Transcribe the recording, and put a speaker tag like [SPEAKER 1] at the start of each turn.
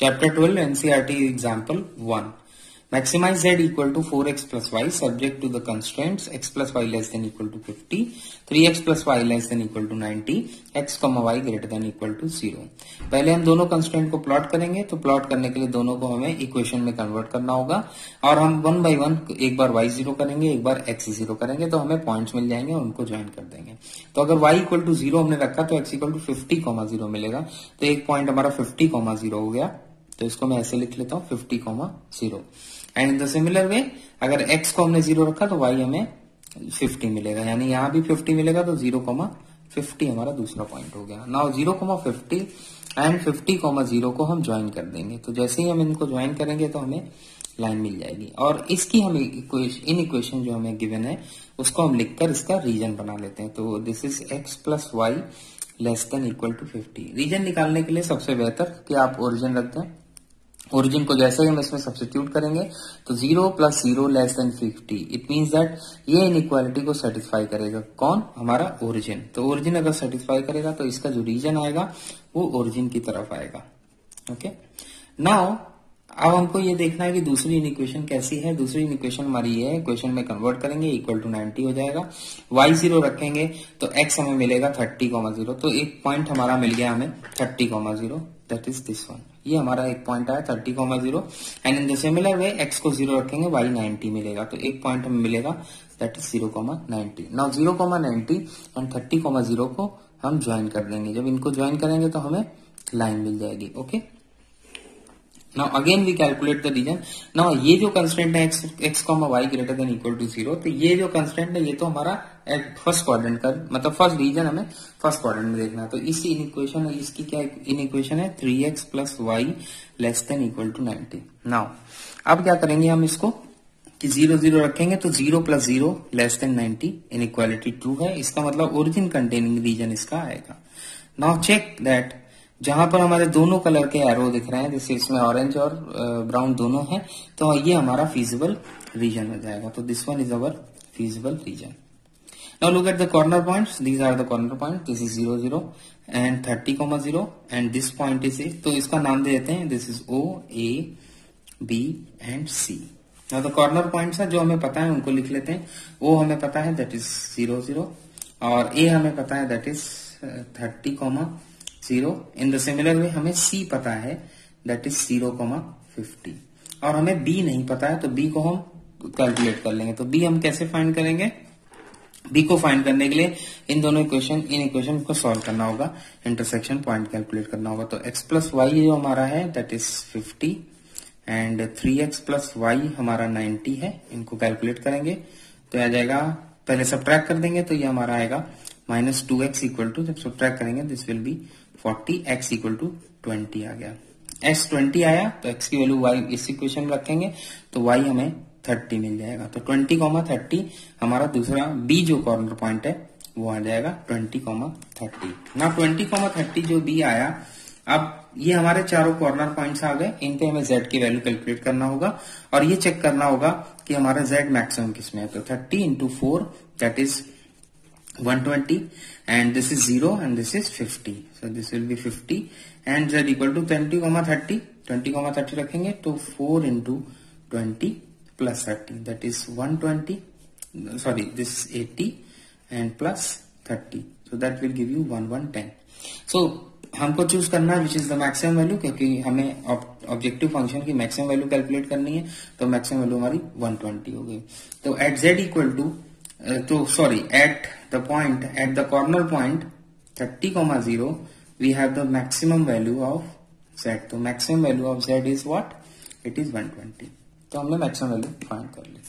[SPEAKER 1] Chapter 12 NCRT example 1. Maximize z equal to 4x plus y subject to the constraints. X plus y less than equal to 50, 3x plus y less than equal to 90, x comma y greater than equal to 0. पहले हम दोनों constant को plot करेंगे तो plot करने के लिए दोनों को हमें इक्वेशन में कन्वर्ट करना होगा। और हम वन बाय वन एक बार y ज़ीरो करेंगे एक बार x ज़ीरो करेंगे तो हमें पॉइंट्स मिल जाएँगे और उनको ज्वाइन कर देंगे। तो अगर y इक्वल टू ज़ीरो हमने रखा तो x equal to fifty comma zero मिलेगा। तो एक पॉइंट हमारा फिफ्टी कॉमा ज़ीरो हो गया। तो इसको मैं ऐसे लिख लेता हूँ fifty comma zero and in the similar way अगर x को हमने ज़ीरो रखा तो y हमें फिफ्टी मिलेगा। यानी यहाँ भी फिफ्टी मिलेगा तो ज़ीरो कॉमा फिफ्टी हमारा दूसरा पॉइंट हो गया। Now zero comma fifty and fifty comma zero को हम ज्वाइन कर देंगे। तो जैसे ही हम इनको ज्वाइन करेंगे तो हमें लाइन मिल जाएगी। और इसकी हमें इन इक्वेशन जो हमें गिवन है, उसको हम लिखकर इसका रीजन बना लेते हैं। तो this is x plus y less than equal to fifty region निकालने के लिए सबसे बेहतर कि आप ओरिजिन रख दें। ओरिजिन को जैसे ही हम इसमें सब्सटीट्यूट करेंगे तो zero plus zero less than fifty it means that ये इनइक्वालिटी को सेटिस्फाई करेगा। कौन? हमारा ओरिजिन तो ओरिजिन अगर सेटिस्फाई करेगा तो इसका जो रीजन आएगा, वो ओरिजिन की तरफ़ आएगा। ओके नाउ अब हमको ये देखना है कि दूसरी इक्वेशन कैसी है। दूसरी इक्वेशन हमारी ये है में कन्वर्ट करेंगे इक्वल टू 90 हो जाएगा। वाई ज़ीरो रखेंगे तो एक्स हमें मिलेगा 30 कॉमा ज़ीरो तो एक पॉइंट हमारा मिल गया हमें 30 comma zero that is this one ये हमारा एक पॉइंट आया 30 comma zero and in the similar way x को ज़ीरो रखेंगे, y 90 मिलेगा। तो एक पॉइंट हमें मिलेगा that is zero comma ninety now zero comma ninety and thirty comma zero को हम ज्वाइन कर देंगे। जब इनको ज्वाइन करेंगे तो हमें लाइन मिल जाएगी okay? Now again we calculate the region now ये जो कंस्टेंट है x x comma y greater than equal to zero तो ये जो कंस्टेंट है, ये तो हमारा फ़र्स्ट क्वाड्रेंट का मतलब फ़र्स्ट रीजन हमें फ़र्स्ट क्वाड्रेंट में देखना है। तो इसी इन इक्वेशन इसकी क्या इन इक्वेशन है? Three x plus y less than equal to ninety now अब क्या करेंगे हम इसको? कि ज़ीरो ज़ीरो रखेंगे तो zero plus zero less than ninety inequality true है। इसका मतलब ओरिजिन कंटेनिंग रीजन इसका आएगा। नाउ चेक दैट जहाँ पर हमारे दोनों कलर के एरो दिख रहे हैं, जैसे इसमें ऑरेंज और ब्राउन दोनों हैं तो ये हमारा फीजिबल रीजन हो जाएगा। तो this one is our feasible region now look at the corner points these are the corner point this is zero zero and thirty comma zero and this point is A तो इसका नाम दे देते हैं. This O A B and C now the corner points है जो हमें पता है, उनको लिख लेते हैं. ओ हमें पता है दैट इज़ ज़ीरो ज़ीरो और ए हमें पता है that is thirty comma zero in the similar way हमें सी पता है that is zero comma fifty और हमें बी नहीं पता है तो बी को हम कैलकुलेट कर लेंगे. तो बी हम कैसे फाइंड करेंगे? बी को फाइंड करने के लिए इन दोनों इक्वेशन इन इक्वेशन को सॉल्व करना होगा। इंटरसेक्शन पॉइंट कैलकुलेट करना होगा। तो एक्स प्लस वाई जो हमारा है that is fifty and three x plus y हमारा नाइन्टी है। इनको कैलकुलेट करेंगे तो आ जाएगा। पहले सब ट्रैक कर देंगे तो ये हमारा आएगा। Minus two x equal to जब सब ट्रैक करेंगे this will be forty x equal to twenty आ गया। एक्स ट्वेंटी आया तो एक्स की वैल्यू वाई इस इक्वेशन में रखेंगे तो वाई हमें थर्टी मिल जाएगा। तो ट्वेंटी कॉमा थर्टी, हमारा दूसरा बी जो कॉर्नर पॉइंट है, वो आ जाएगा ट्वेंटी कॉमा थर्टी। ना, ट्वेंटी कॉमा थर्टी जो बी आया, अब ये हमारे चारों कॉर्नर पॉइंट्स आ गए। इन पे हमें जेड की वैल्यू कैलकुलेट करना होगा और ये चेक करना होगा कि हमारा जेड मैक्सिमम किसमें है। तो thirty into four that is 120 and this is 0 and this is 50 so this will be 50 and z equal to 20 comma 30 20 comma 30 रखेंगे तो 4 into 20 plus 30 that is 120 sorry, this is 80 and plus 30 so that will give you 1110 so, हमको choose करना है which is the maximum value क्योंकि हमें objective function की maximum value calculate करनी है तो मैक्सिमम वैल्यू हमारी 120 हो गई. तो एट जेड इक्वल टू तो sorry at the point at the corner point 30 comma zero we have the maximum value of Z तो maximum value of Z is what it is 120 तो हमने maximum value find कर ली